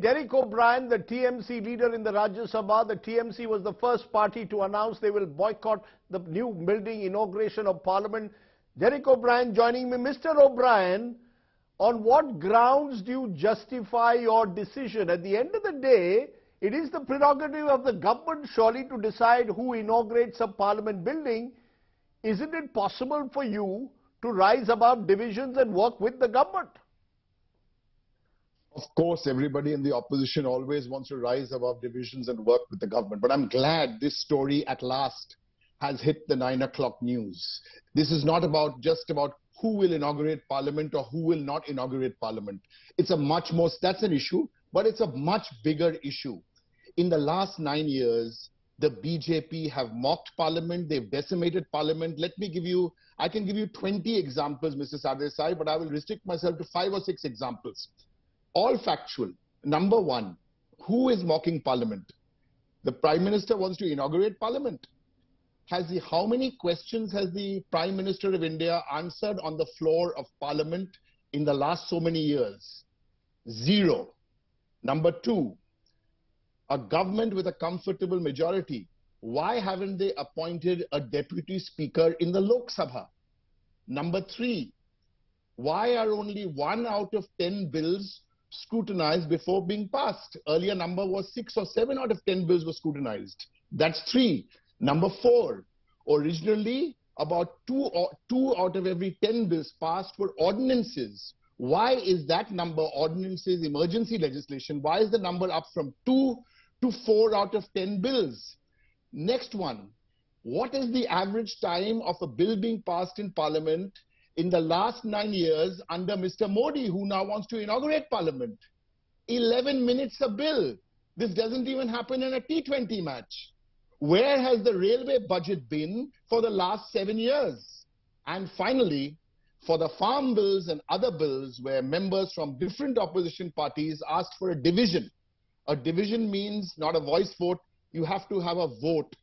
Derek O'Brien, the TMC leader in the Rajya Sabha, the TMC was the first party to announce they will boycott the new building inauguration of Parliament. Derek O'Brien joining me. Mr. O'Brien, on what grounds do you justify your decision? At the end of the day, it is the prerogative of the government surely to decide who inaugurates a Parliament building. Isn't it possible for you to rise above divisions and work with the government? Of course, everybody in the opposition always wants to rise above divisions and work with the government. But I'm glad this story at last has hit the nine o'clock news. This is not about just about who will inaugurate parliament or who will not inaugurate parliament. It's a much more, that's an issue, but it's a much bigger issue. In the last nine years, the BJP have mocked parliament, they've decimated parliament. Let me give you, I can give you 20 examples, Mr. Sardesai, but I will restrict myself to five or six examples all factual. Number one, who is mocking parliament? The prime minister wants to inaugurate parliament. Has how many questions has the prime minister of India answered on the floor of parliament in the last so many years? Zero. Number two, a government with a comfortable majority. Why haven't they appointed a deputy speaker in the Lok Sabha? Number three, why are only one out of 10 bills scrutinized before being passed. Earlier number was six or seven out of 10 bills were scrutinized. That's three. Number four, originally about two, or, two out of every 10 bills passed were ordinances. Why is that number, ordinances, emergency legislation, why is the number up from two to four out of 10 bills? Next one, what is the average time of a bill being passed in parliament in the last nine years under Mr. Modi, who now wants to inaugurate parliament. 11 minutes a bill. This doesn't even happen in a T20 match. Where has the railway budget been for the last seven years? And finally, for the farm bills and other bills where members from different opposition parties asked for a division. A division means not a voice vote, you have to have a vote.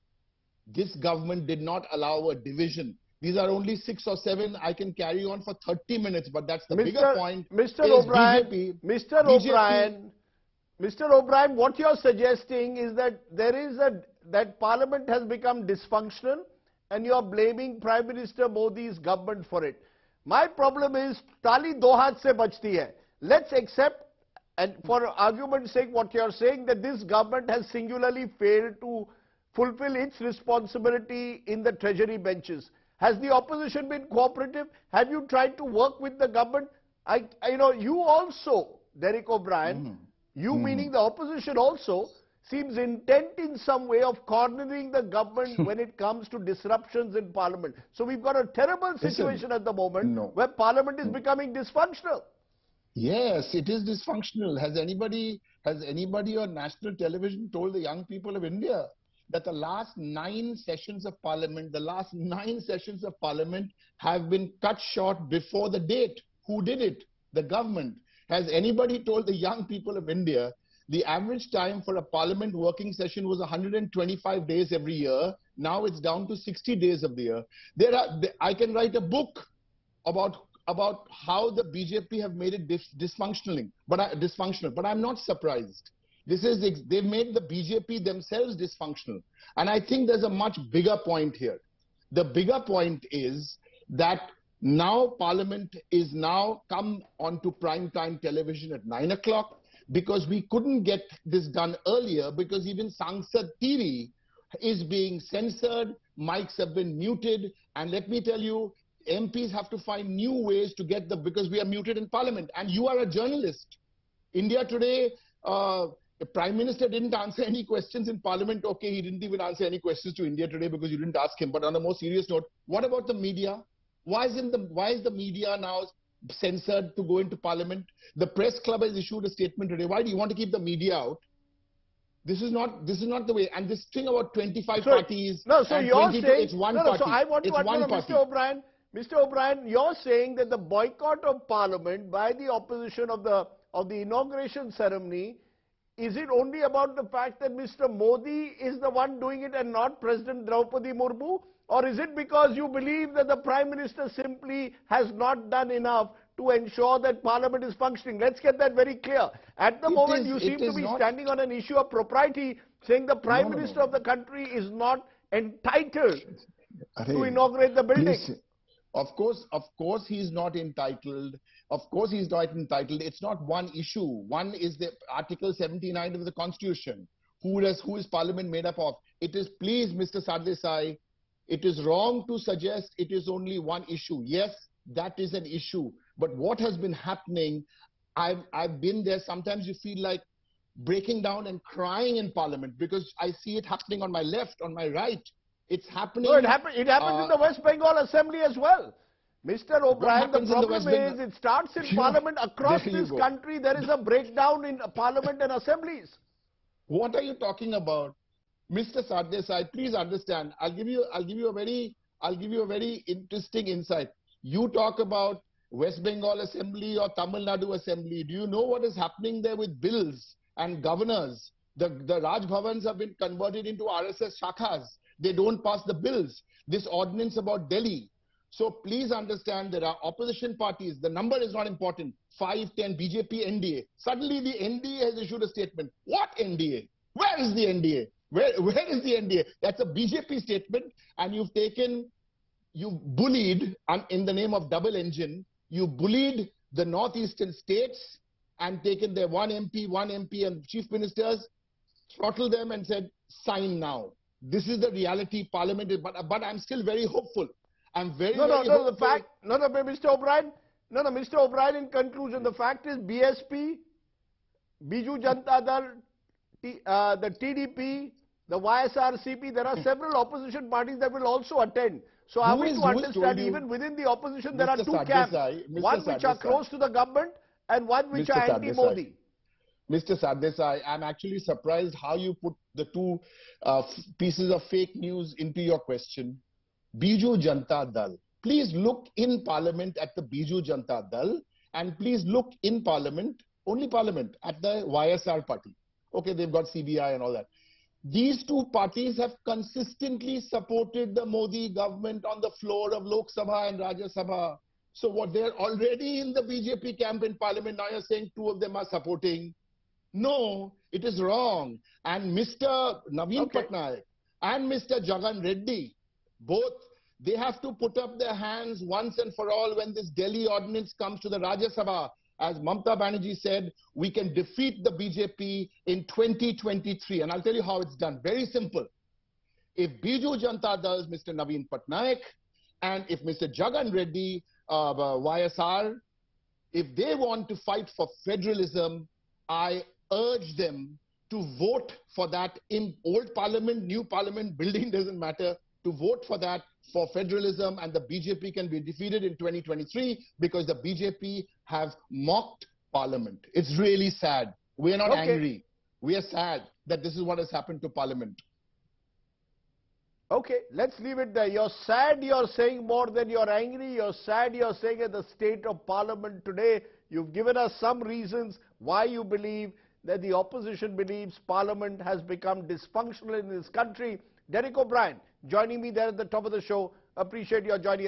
This government did not allow a division. These are only six or seven. I can carry on for 30 minutes, but that's the Mr. bigger point. Mr. O'Brien, BJP, Mr. O'Brien, Mr. O'Brien, what you're suggesting is that there is a that Parliament has become dysfunctional, and you're blaming Prime Minister Modi's government for it. My problem is tali do haath se bachti hai. Let's accept, and for argument's sake, what you're saying that this government has singularly failed to fulfill its responsibility in the treasury benches. Has the opposition been cooperative? Have you tried to work with the government? I, I you know, you also, Derek O'Brien, mm. you mm. meaning the opposition also, seems intent in some way of cornering the government when it comes to disruptions in parliament. So we've got a terrible situation Listen, at the moment no. where parliament is becoming dysfunctional. Yes, it is dysfunctional. Has anybody has anybody on national television told the young people of India that the last nine sessions of parliament, the last nine sessions of parliament have been cut short before the date. Who did it? The government. Has anybody told the young people of India the average time for a parliament working session was 125 days every year. Now it's down to 60 days of the year. There are, I can write a book about about how the BJP have made it dysfunctional, but I, dysfunctional. But I'm not surprised. This is, they've made the BJP themselves dysfunctional. And I think there's a much bigger point here. The bigger point is that now Parliament is now come onto prime time television at 9 o'clock because we couldn't get this done earlier because even Sansad TV is being censored, mics have been muted, and let me tell you, MPs have to find new ways to get the, because we are muted in Parliament, and you are a journalist. India Today uh, the Prime Minister didn't answer any questions in Parliament. Okay, he didn't even answer any questions to India today because you didn't ask him. But on a more serious note, what about the media? Why isn't the why is the media now censored to go into Parliament? The press club has issued a statement today. Why do you want to keep the media out? This is not this is not the way. And this thing about 25 so, parties. No, so you're saying it's one no, no, party. So I want to it's one. Mr. O'Brien. Mr. O'Brien, you're saying that the boycott of Parliament by the opposition of the of the inauguration ceremony is it only about the fact that Mr. Modi is the one doing it and not President Draupadi Murmu? Or is it because you believe that the Prime Minister simply has not done enough to ensure that Parliament is functioning. Let's get that very clear. At the It moment, is- you seem to be standing on an issue of propriety, saying the Prime No, Minister no. of the country is not entitled to inaugurate the building. please, Of course, of course, he's not entitled. Of course, he's not entitled. It's not one issue. One is the Article 79 of the Constitution. Who is who is Parliament made up of? It is, please, Mr. Sardesai, it is wrong to suggest it is only one issue. Yes, that is an issue. But what has been happening? I've I've been there. Sometimes you feel like breaking down and crying in Parliament because I see it happening on my left, on my right. It's happening. No, it happened. It happened in uh, the West Bengal Assembly as well. Mr. O'Brien, the happens in the problem is it starts in You- Parliament across this go. country. There is a breakdown in Parliament and assemblies. What are you talking about? Mr. Sardesai, please understand. I'll give you I'll give you a very I'll give you a very interesting insight. You talk about West Bengal Assembly or Tamil Nadu Assembly. Do you know what is happening there with bills and governors? The, the Raj Bhavans have been converted into RSS shakhas. They don't pass the bills. This ordinance about Delhi. So please understand there are opposition parties. The number is not important. 5, 10, BJP, NDA. Suddenly the NDA has issued a statement. What NDA? Where is the NDA? Where, where is the NDA? That's a BJP statement and you've taken, you've bullied um, in the name of double engine, you bullied the northeastern states and taken their one MP, one MP and chief ministers, throttled them and said, sign now. This is the reality parliament is, but, but I'm still very hopeful. I'm very, No, no, very no, the fact, no, no, Mr. O'Brien, no, no, Mr. O'Brien, in conclusion, the fact is BSP, Biju Janata Dal, uh, the TDP, the YSRCP, there are several opposition parties that will also attend. So we is- to understand even within the opposition there are Mr. two camps, Mr. one which are close to the government and one which Mr. are anti-Modi. Mr. Sardesai, I'm actually surprised how you put the two uh, pieces of fake news into your question. Biju Janta Dal. Please look in Parliament at the Biju Janta Dal and please look in Parliament, only Parliament, at the YSR party. Okay, they've got CBI and all that. These two parties have consistently supported the Modi government on the floor of Lok Sabha and Rajya Sabha. So what they're already in the BJP camp in Parliament, now you're saying two of them are supporting. No, it is wrong. And Mr. Naveen Okay. Patnaik and Mr. Jagan Reddy, both, they have to put up their hands once and for all when this Delhi ordinance comes to the Rajya Sabha. As Mamta Banerjee said, we can defeat the BJP in 2023. And I'll tell you how it's done. Very simple. If Biju Janta Dal's Mr. Naveen Patnaik and if Mr. Jagan Reddy, uh, uh, YSR, if they want to fight for federalism, I urge them to vote for that in old parliament, new parliament, building doesn't matter, to vote for that for federalism and the BJP can be defeated in 2023 because the BJP have mocked parliament. It's really sad. We are not Okay. angry. We are sad that this is what has happened to parliament. Okay, let's leave it there. You're sad, you're saying more than you're angry. You're sad, you're saying at the state of parliament today. You've given us some reasons why you believe that the opposition believes parliament has become dysfunctional in this country. Derek O'Brien joining me there at the top of the show. Appreciate your joining us.